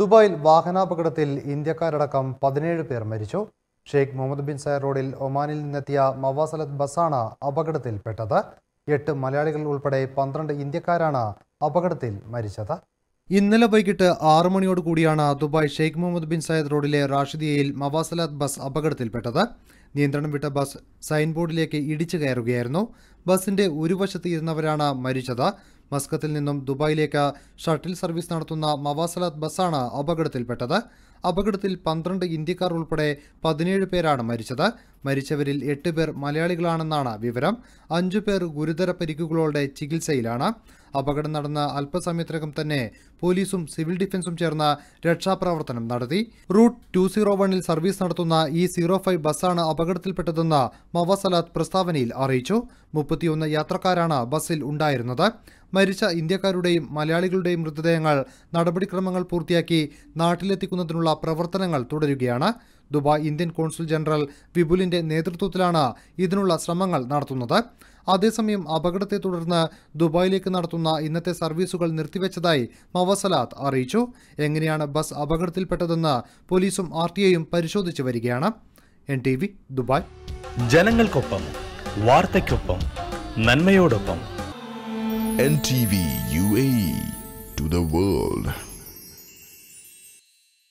ദുബായിൽ വാഹനാപകടത്തിൽ ഇന്ത്യക്കാരടക്കം പതിനേഴ് പേർ മരിച്ചു. ഷെയ്ഖ് മുഹമ്മദ് ബിൻ സയർ റോഡിൽ ഒമാനിൽ നിന്നെത്തിയ മവാസലത്ത് ബസ്സാണ് അപകടത്തിൽപ്പെട്ടത്. എട്ട് മലയാളികൾ ഉൾപ്പെടെ പന്ത്രണ്ട് ഇന്ത്യക്കാരാണ് അപകടത്തിൽ മരിച്ചത്. ഇന്നലെ വൈകിട്ട് ആറു മണിയോട് കൂടിയാണ് Dubai Sheikh Mohammed bin Zayed റോഡിലെ റാഷിദിയയിൽ മവാസലാത്ത് ബസ് അപകടത്തിൽപ്പെട്ടത്. നിയന്ത്രണം വിട്ട ബസ് സൈൻ ബോർഡിലേക്ക് ഇടിച്ചു കയറുകയായിരുന്നു. ബസിന്റെ ഒരു വശത്ത് ഇരുന്നവരാണ് മരിച്ചത്. മസ്കത്തിൽ നിന്നും ദുബായിലേക്ക് ഷട്ടിൽ സർവീസ് നടത്തുന്ന മവാസലാത്ത് ബസ്സാണ് അപകടത്തിൽപ്പെട്ടത്. അപകടത്തിൽ പന്ത്രണ്ട് ഇന്ത്യക്കാർ ഉൾപ്പെടെ പതിനേഴ് പേരാണ് മരിച്ചത്. മരിച്ചവരിൽ എട്ട് പേർ മലയാളികളാണെന്നാണ് വിവരം. അഞ്ചു പേർ ഗുരുതര പരിക്കുകളോടെ ചികിത്സയിലാണ്. അപകടം നടന്ന അല്പസമയത്തിനകം തന്നെ പോലീസും സിവിൽ ഡിഫൻസും ചേർന്ന് രക്ഷാപ്രവർത്തനം നടത്തി. റൂട്ട് ടു സീറോ വണ്ണിൽ സർവീസ് നടത്തുന്ന ഈ സീറോ ഫൈവ് ബസ്സാണ് അപകടത്തിൽപ്പെട്ടതെന്ന് മവസലാത്ത് പ്രസ്താവനയിൽ അറിയിച്ചു. മുപ്പത്തിയൊന്ന് യാത്രക്കാരാണ് ബസ്സിൽ ഉണ്ടായിരുന്നത്. മരിച്ച ഇന്ത്യക്കാരുടെയും മലയാളികളുടെയും മൃതദേഹങ്ങൾ നടപടിക്രമങ്ങൾ പൂർത്തിയാക്കി നാട്ടിലെത്തിക്കുന്നതിനുള്ള പ്രവർത്തനങ്ങൾ തുടരുകയാണ്. ദുബായ് ഇന്ത്യൻ കോൺസുൽ ജനറൽ വിപുലിന്റെ നേതൃത്വത്തിലാണ് ഇതിനുള്ള ശ്രമങ്ങൾ നടത്തുന്നത്. അതേസമയം അപകടത്തെ തുടർന്ന് ദുബായിലേക്ക് നടത്തുന്ന ഇന്നത്തെ സർവീസുകൾ നിർത്തിവെച്ചതായി മവസലാത്ത് അറിയിച്ചു. എങ്ങനെയാണ് ബസ് അപകടത്തിൽപ്പെട്ടതെന്ന് പോലീസും ആർ ടി ഐയും പരിശോധിച്ചു വരികയാണ്. N T V Dubai. ജനങ്ങൾക്കൊപ്പം വാർത്തയ്ക്കൊപ്പം നന്മയോടൊപ്പം. N T V U A to the world.